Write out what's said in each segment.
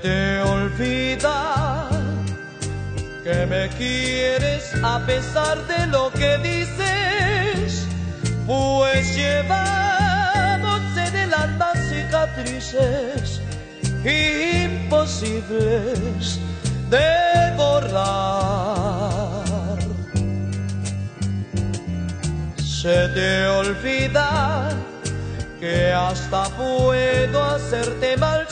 te olvida que me quieres a pesar de lo que dices, pues llevamos en el alma cicatrices imposibles de borrar. Se te olvida que hasta puedo hacerte mal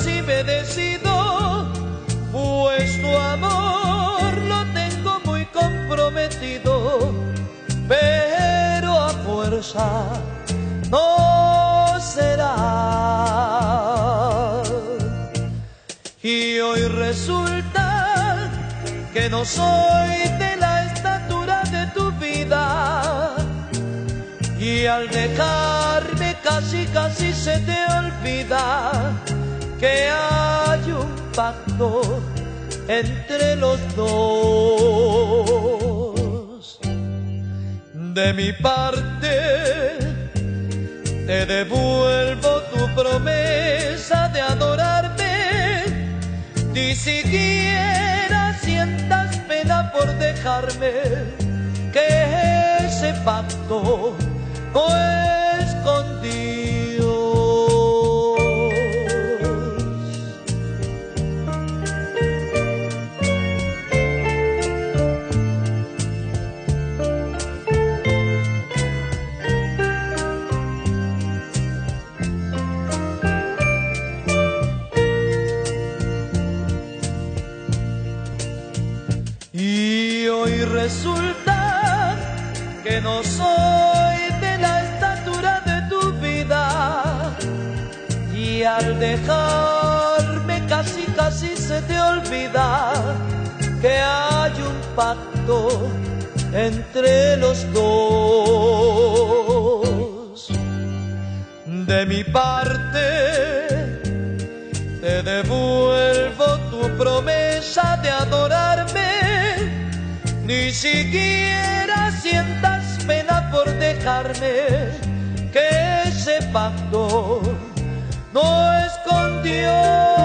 no será. Y hoy resulta que no soy de la estatura de tu vida y al dejarme casi casi se te olvida que hay un pacto entre los dos. De mi parte te devuelvo tu promesa de adorarme, ni siquiera sientas pena por dejarme que ese pacto hoy resulta que no soy de la estatura de tu vida y al dejarme casi casi se te olvida que hay un pacto entre los dos. De mi parte siquiera sientas pena por dejarme, que ese pacto no es con Dios.